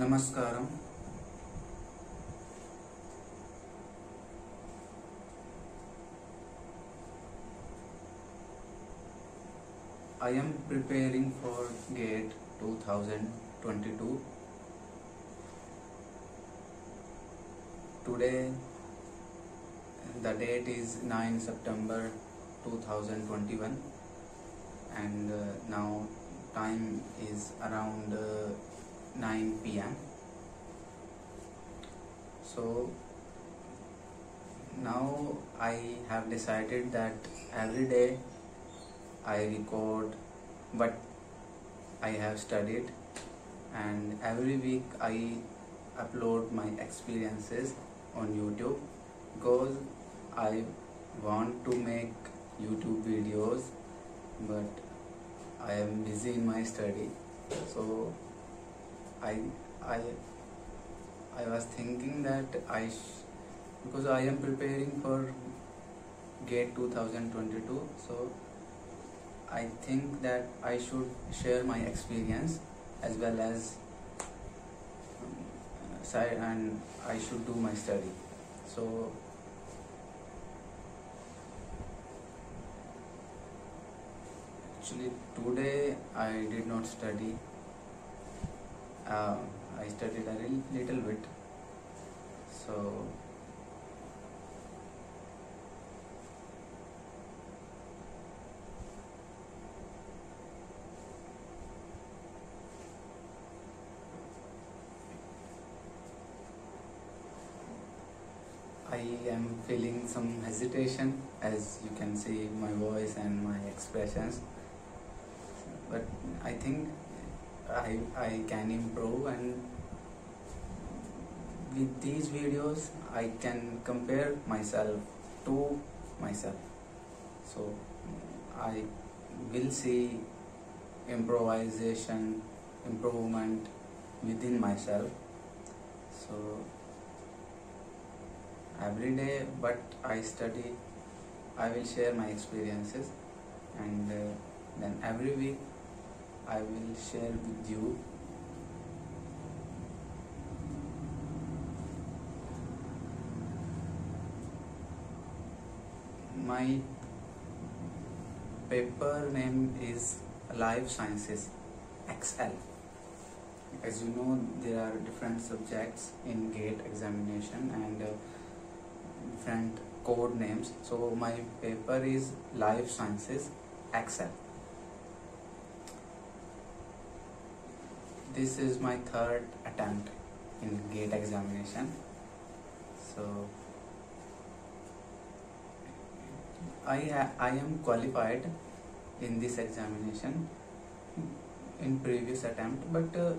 నమస్కారం I am preparing for GATE 2022. Today, the date is 9 September 2021, and uh, now time is around uh, 9 pm. So now I have decided that every day I record what I have studied, and every week I upload my experiences on YouTube because I want to make YouTube videos, but I am busy in my study, so I I I was thinking that I because I am preparing for GATE 2022, so I think that I should share my experience as well as um, and I should do my study. So actually today I did not study. Uh, I studied a little bit. So I am feeling some hesitation as you can see my voice and my expressions. But I think I, I can improve and with these videos I can compare myself to myself. So I will see improvisation, improvement within myself. So every day but i study i will share my experiences and uh, then every week i will share with you. My paper name is life sciences xl as you know there are different subjects in gate examination and uh, different code names. So my paper is life sciences XL this is my third attempt in gate examination. So i i am qualified in this examination in previous attempt but uh,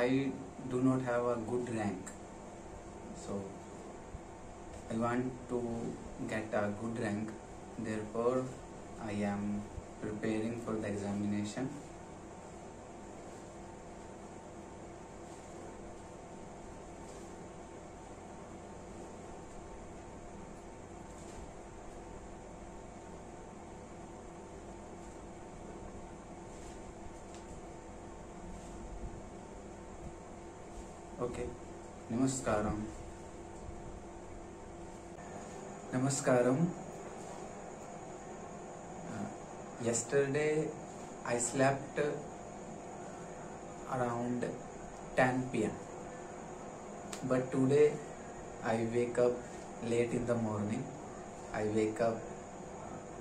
i do not have a good rank. So I want to get a good rank, therefore, I am preparing for the examination. Okay, Namaskaram. Namaskaram. Uh, yesterday I slept around 10 pm. But today I wake up late in the morning. I wake up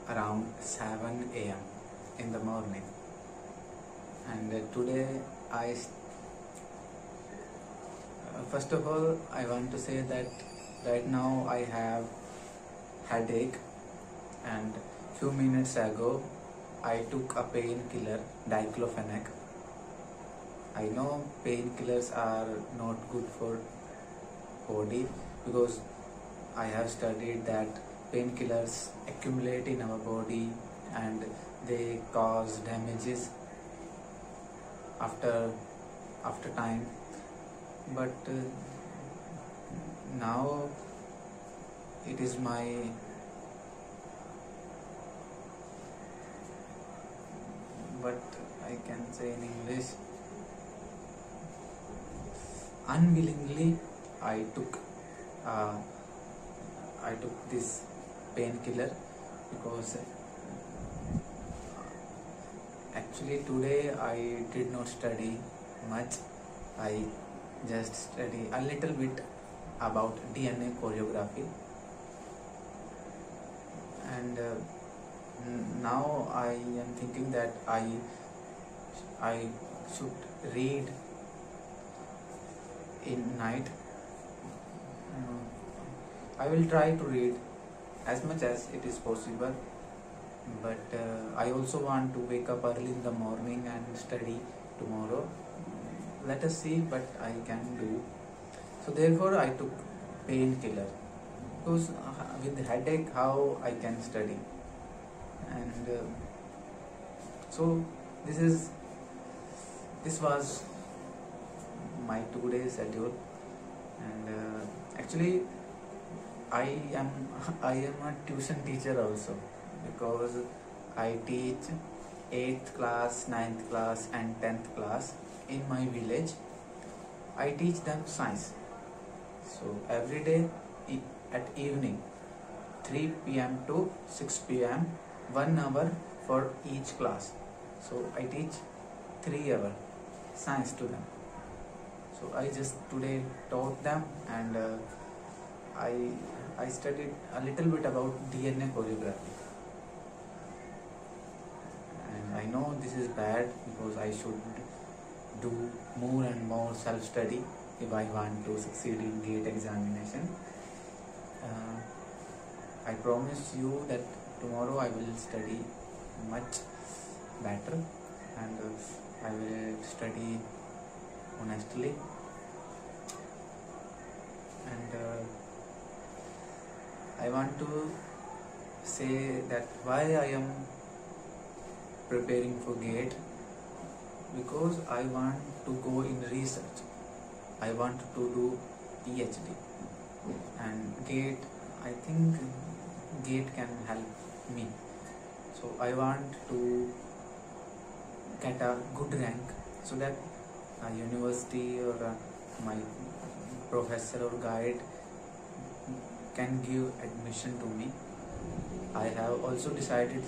around 7 am in the morning. And uh, today I first of all I want to say that right now I have headache and few minutes ago I took a painkiller diclofenac. I know painkillers are not good for body because I have studied that painkillers accumulate in our body and they cause damages after after time but uh, now it is my but I can say in English unwillingly i took uh, i took this painkiller because actually today i did not study much. I just study a little bit about dna choreography. And uh, now i am thinking that i i should read in night. Mm, i will try to read as much as it is possible but uh, i also want to wake up early in the morning and study tomorrow let us see what i can do. So therefore i took painkiller. Because uh, with headache how i can study. And uh, so this is this was my two day schedule. And uh, actually i am i am a tuition teacher also. Because i teach 8th class 9th class and 10th class in my village i teach them science. So every day at evening 3 pm to 6 pm 1 hour for each class. So i teach 3 hour science to them. So i just today taught them and uh, i i studied a little bit about dna choreography. And i know this is bad because i should do more and more self study if i want to succeed in gate examination uh, i promise you that tomorrow i will study much better and i will study honestly. And uh, I want to say that why I am preparing for GATE because I want to go in research. I want to do PhD and GATE I think GATE can help me. So I want to get a good rank so that a university or uh, my professor or guide can give admission to me. I have also decided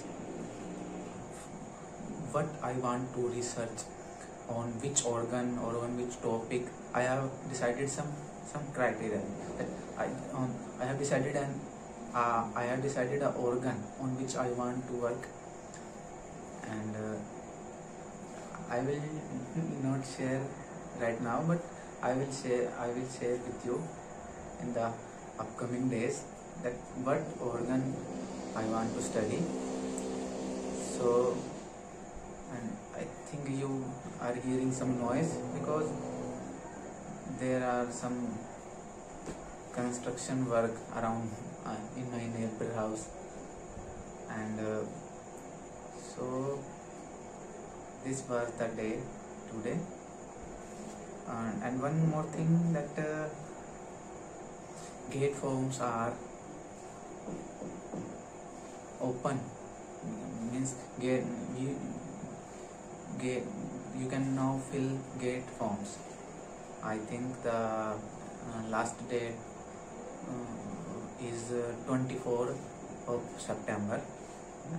what I want to research on which organ or on which topic. I have decided some some criteria. I on I have decided an uh, I have decided a organ on which I want to work. And uh, I will not share right now but I will share I will share with you in the upcoming days that what organ I want to study. So and I think you are hearing some noise because there are some construction work around uh, in my neighbor house. And uh, so this was the day today. And one more thing that uh, gate forms are open. Means gate you can now fill gate forms. I think the uh, last date uh, is uh, 24 of september.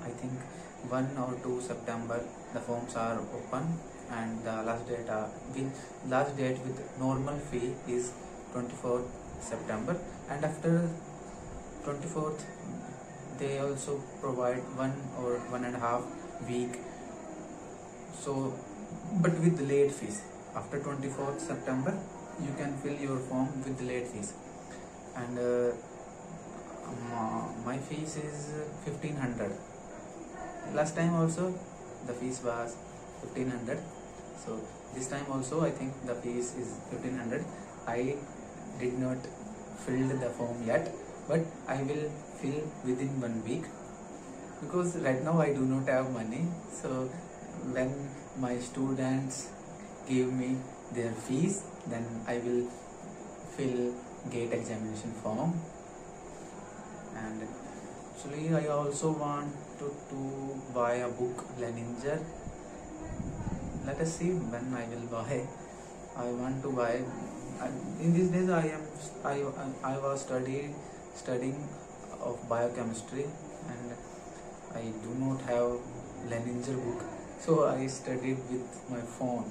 I think 1 or 2 september the forms are open and the last date uh, with last date with normal fee is 24th september. And after 24th they also provide one or one and a half week so but with late fees. After 24th september you can fill your form with late fees. And uh, my fees is 1500 last time also the fees was 1500 so this time also i think the fees is 1500 i did not fill the form yet but i will fill within one week. Because right now i do not have money so when my students give me their fees then i will fill gate examination form. And actually i also want to, to buy a book lehninger. Let us see when i will buy. I want to buy in these days I am I, I was studying studying of biochemistry and I do not have Lehninger book so I studied with my phone.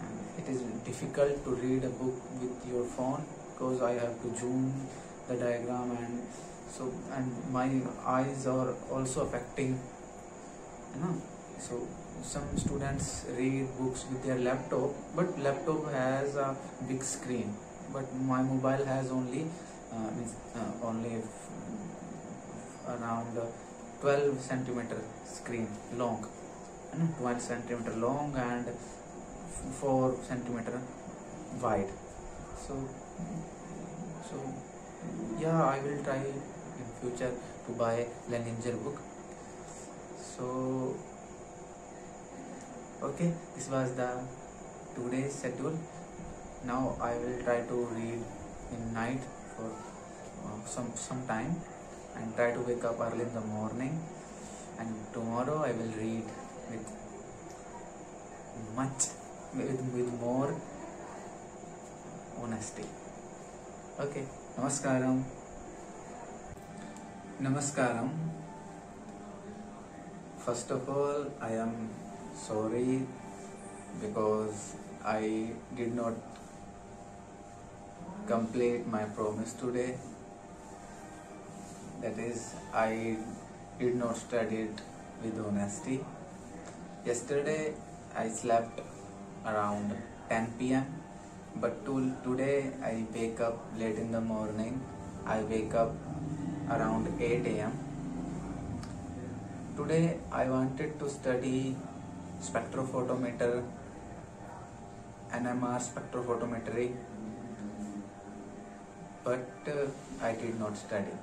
And it is difficult to read a book with your phone because I have to zoom the diagram and so and my eyes are also affecting you know. So some students read books with their laptop but laptop has a big screen. But my mobile has only uh, means, uh, only around uh, 12 centimeter screen long you know, 12 centimeter long and 4 centimeter wide. So so yeah i will try in future to buy Lehninger book. So okay this was the two days schedule. Now i will try to read in night for uh, some some time and try to wake up early in the morning. And tomorrow i will read with much with, with more honesty okay namaskaram namaskaram first of all i am sorry because I did not complete my promise today. That is, I did not study it with honesty. Yesterday I slept around 10 pm, but to, today I wake up late in the morning. I wake up around 8 am. Today I wanted to study spectrophotometer, NMR spectrophotometry, but uh, I did not study.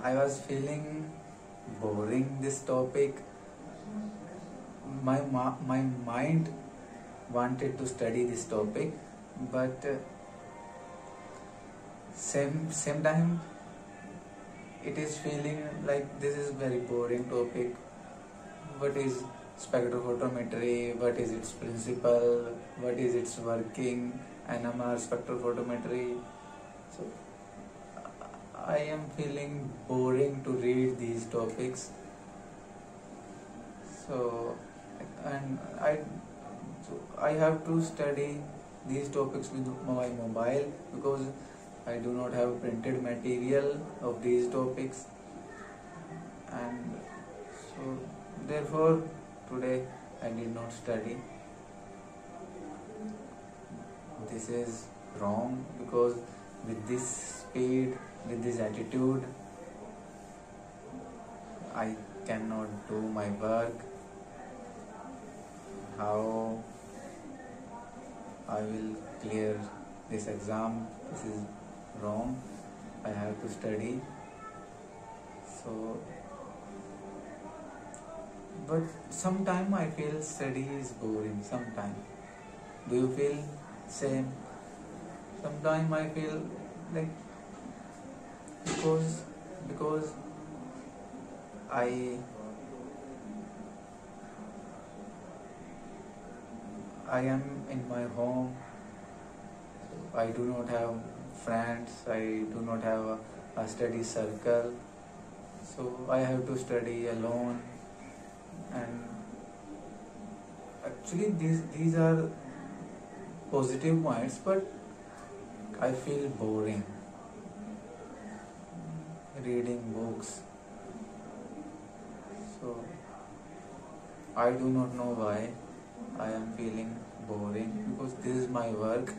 I was feeling boring this topic. My my mind wanted to study this topic, but uh, same same time it is feeling like this is very boring topic. What is spectrophotometry? What is its principle? What is its working? NMR spectrophotometry. So I am feeling boring to read these topics. So and I so I have to study these topics with my mobile because I do not have printed material of these topics. And so therefore today I did not study. This is wrong because with this speed with this attitude I cannot do my work how I will clear this exam. This is wrong. I have to study. So but sometime I feel study is boring sometime. Do you feel same? Sometime I feel like because because I I am in my home. I do not have friends. I do not have a, a study circle. So I have to study alone. And actually these these are positive points but I feel boring reading books. So I do not know why I am feeling boring because this is my work.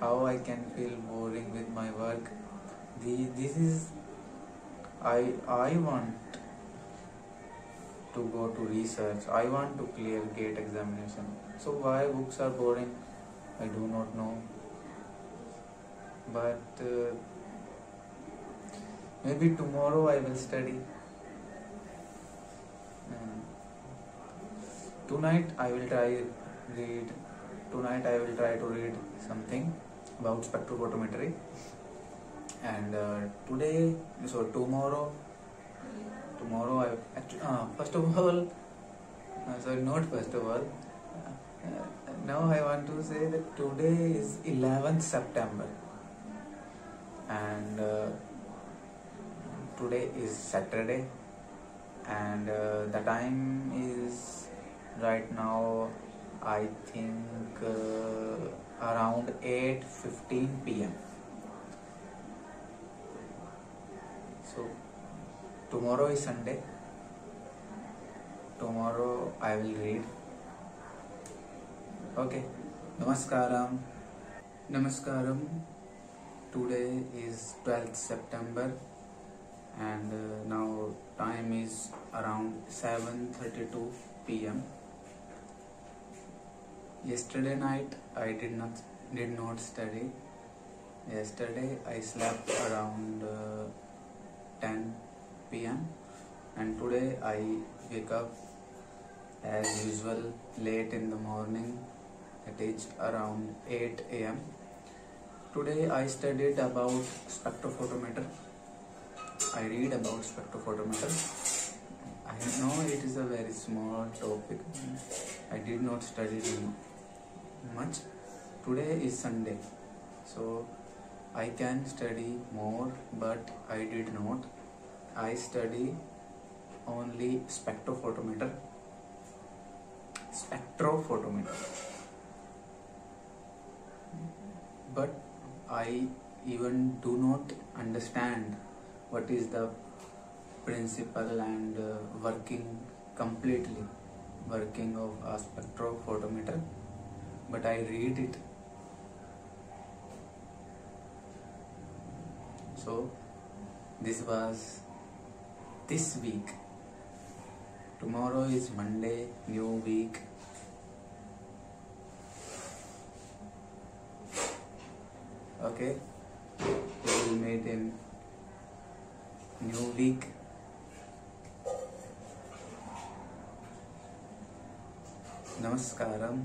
How I can feel boring with my work? The this is I I want to go to research. I want to clear gate examination. So why books are boring? I do not know. But uh, maybe tomorrow I will study tonight I will try read tonight I will try to read something about spectrophotometry. And uh, today so tomorrow tomorrow I actually uh, first of all uh, sorry not first of all uh, now I want to say that today is 11th September. And uh, today is Saturday. And uh, the time is right now I think uh, around 8:15 p.m. So tomorrow is Sunday. Tomorrow I will read. Okay. Namaskaram. Namaskaram. Today is 12th September and uh, now time is around 7:32 p.m. Yesterday night I did not did not study. Yesterday I slept around uh, 10 p.m. and today I wake up as usual late in the morning. It is around 8 a.m. Today I studied about spectrophotometer. I read about spectrophotometer. I know it is a very small topic. I did not study much. Today is Sunday, so I can study more, but I did not. I study only spectrophotometer. Spectrophotometer. But I even do not understand what is the principle and uh, working completely working of a spectrophotometer but i read it. So this was this week. Tomorrow is monday new week. Okay? We will meet in new week. Namaskaram